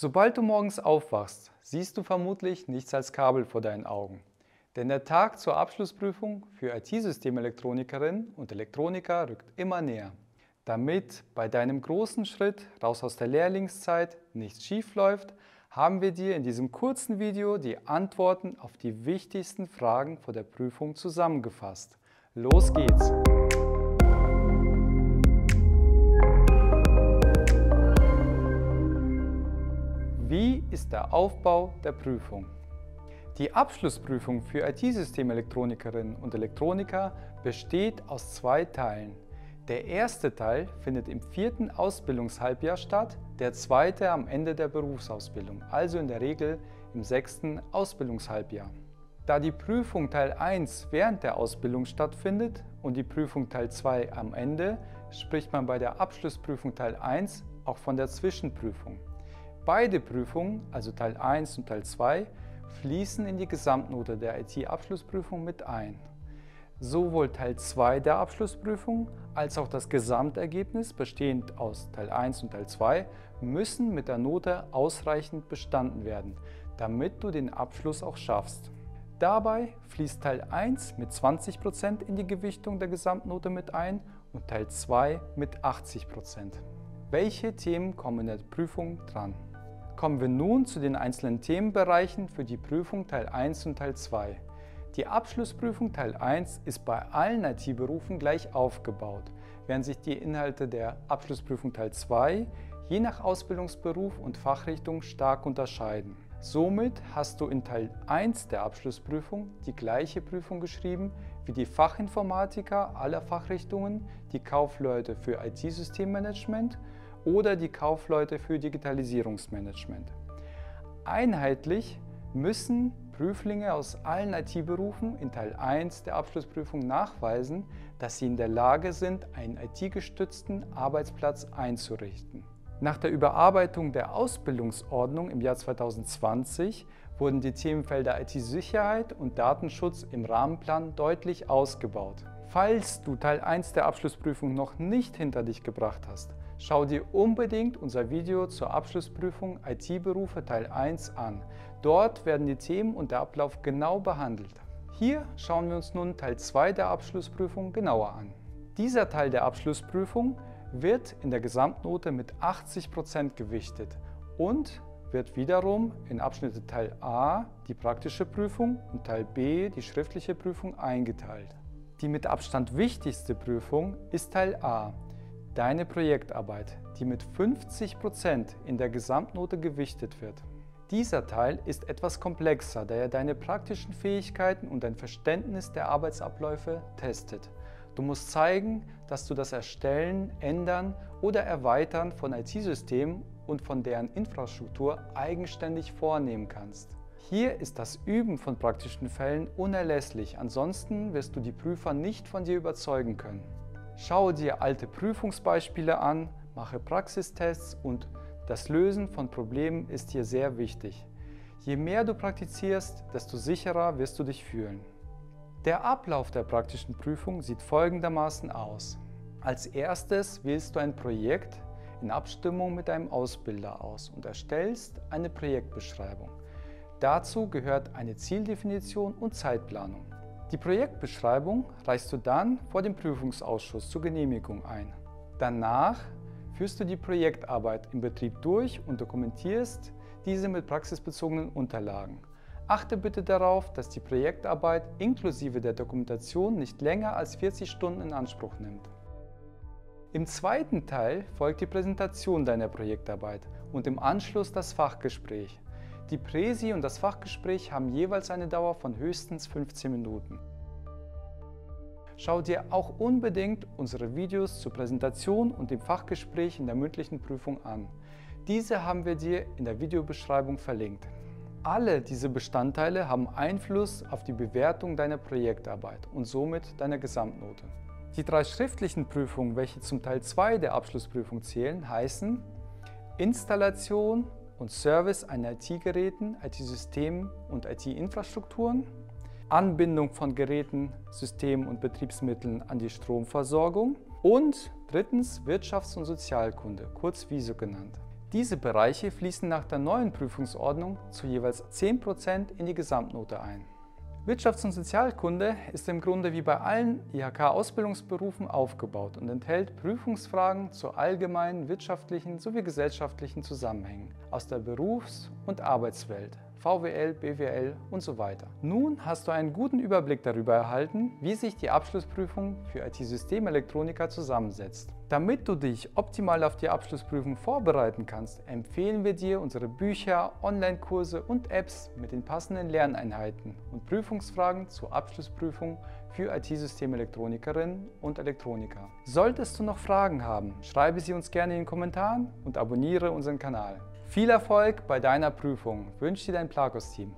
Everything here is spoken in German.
Sobald du morgens aufwachst, siehst du vermutlich nichts als Kabel vor deinen Augen. Denn der Tag zur Abschlussprüfung für IT-Systemelektronikerinnen und Elektroniker rückt immer näher. Damit bei deinem großen Schritt raus aus der Lehrlingszeit nichts schief läuft, haben wir dir in diesem kurzen Video die Antworten auf die wichtigsten Fragen vor der Prüfung zusammengefasst. Los geht's! Wie ist der Aufbau der Prüfung? Die Abschlussprüfung für IT-Systemelektronikerinnen und Elektroniker besteht aus zwei Teilen. Der erste Teil findet im vierten Ausbildungshalbjahr statt, der zweite am Ende der Berufsausbildung, also in der Regel im sechsten Ausbildungshalbjahr. Da die Prüfung Teil 1 während der Ausbildung stattfindet und die Prüfung Teil 2 am Ende, spricht man bei der Abschlussprüfung Teil 1 auch von der Zwischenprüfung. Beide Prüfungen, also Teil 1 und Teil 2, fließen in die Gesamtnote der IT-Abschlussprüfung mit ein. Sowohl Teil 2 der Abschlussprüfung als auch das Gesamtergebnis, bestehend aus Teil 1 und Teil 2, müssen mit der Note ausreichend bestanden werden, damit du den Abschluss auch schaffst. Dabei fließt Teil 1 mit 20% in die Gewichtung der Gesamtnote mit ein und Teil 2 mit 80%. Welche Themen kommen in der Prüfung dran? Kommen wir nun zu den einzelnen Themenbereichen für die Prüfung Teil 1 und Teil 2. Die Abschlussprüfung Teil 1 ist bei allen IT-Berufen gleich aufgebaut, während sich die Inhalte der Abschlussprüfung Teil 2 je nach Ausbildungsberuf und Fachrichtung stark unterscheiden. Somit hast du in Teil 1 der Abschlussprüfung die gleiche Prüfung geschrieben wie die Fachinformatiker aller Fachrichtungen, die Kaufleute für IT-Systemmanagement oder die Kaufleute für Digitalisierungsmanagement. Einheitlich müssen Prüflinge aus allen IT-Berufen in Teil 1 der Abschlussprüfung nachweisen, dass sie in der Lage sind, einen IT-gestützten Arbeitsplatz einzurichten. Nach der Überarbeitung der Ausbildungsordnung im Jahr 2020 wurden die Themenfelder IT-Sicherheit und Datenschutz im Rahmenplan deutlich ausgebaut. Falls du Teil 1 der Abschlussprüfung noch nicht hinter dich gebracht hast, Schau dir unbedingt unser Video zur Abschlussprüfung IT-Berufe Teil 1 an. Dort werden die Themen und der Ablauf genau behandelt. Hier schauen wir uns nun Teil 2 der Abschlussprüfung genauer an. Dieser Teil der Abschlussprüfung wird in der Gesamtnote mit 80% gewichtet und wird wiederum in Abschnitte Teil A die praktische Prüfung und Teil B die schriftliche Prüfung eingeteilt. Die mit Abstand wichtigste Prüfung ist Teil A. Deine Projektarbeit, die mit 50% in der Gesamtnote gewichtet wird. Dieser Teil ist etwas komplexer, da er deine praktischen Fähigkeiten und dein Verständnis der Arbeitsabläufe testet. Du musst zeigen, dass du das Erstellen, Ändern oder Erweitern von IT-Systemen und von deren Infrastruktur eigenständig vornehmen kannst. Hier ist das Üben von praktischen Fällen unerlässlich, ansonsten wirst du die Prüfer nicht von dir überzeugen können. Schaue dir alte Prüfungsbeispiele an, mache Praxistests und das Lösen von Problemen ist hier sehr wichtig. Je mehr du praktizierst, desto sicherer wirst du dich fühlen. Der Ablauf der praktischen Prüfung sieht folgendermaßen aus. Als erstes wählst du ein Projekt in Abstimmung mit deinem Ausbilder aus und erstellst eine Projektbeschreibung. Dazu gehört eine Zieldefinition und Zeitplanung. Die Projektbeschreibung reichst du dann vor dem Prüfungsausschuss zur Genehmigung ein. Danach führst du die Projektarbeit im Betrieb durch und dokumentierst diese mit praxisbezogenen Unterlagen. Achte bitte darauf, dass die Projektarbeit inklusive der Dokumentation nicht länger als 40 Stunden in Anspruch nimmt. Im zweiten Teil folgt die Präsentation deiner Projektarbeit und im Anschluss das Fachgespräch. Die Präsi und das Fachgespräch haben jeweils eine Dauer von höchstens 15 Minuten. Schau dir auch unbedingt unsere Videos zur Präsentation und dem Fachgespräch in der mündlichen Prüfung an. Diese haben wir dir in der Videobeschreibung verlinkt. Alle diese Bestandteile haben Einfluss auf die Bewertung deiner Projektarbeit und somit deiner Gesamtnote. Die drei schriftlichen Prüfungen, welche zum Teil 2 der Abschlussprüfung zählen, heißen Installation, und Service an IT-Geräten, IT-Systemen und IT-Infrastrukturen, Anbindung von Geräten, Systemen und Betriebsmitteln an die Stromversorgung und drittens Wirtschafts- und Sozialkunde, kurz WISO genannt. Diese Bereiche fließen nach der neuen Prüfungsordnung zu jeweils 10% in die Gesamtnote ein. Wirtschafts- und Sozialkunde ist im Grunde wie bei allen IHK-Ausbildungsberufen aufgebaut und enthält Prüfungsfragen zu allgemeinen wirtschaftlichen sowie gesellschaftlichen Zusammenhängen aus der Berufs- und Arbeitswelt, VWL, BWL und so weiter. Nun hast du einen guten Überblick darüber erhalten, wie sich die Abschlussprüfung für IT-Systemelektroniker zusammensetzt. Damit du dich optimal auf die Abschlussprüfung vorbereiten kannst, empfehlen wir dir unsere Bücher, Online-Kurse und Apps mit den passenden Lerneinheiten und Prüfungsfragen zur Abschlussprüfung für IT-Systemelektronikerinnen und Elektroniker. Solltest du noch Fragen haben, schreibe sie uns gerne in den Kommentaren und abonniere unseren Kanal. Viel Erfolg bei deiner Prüfung wünscht dir dein Plakos-Team.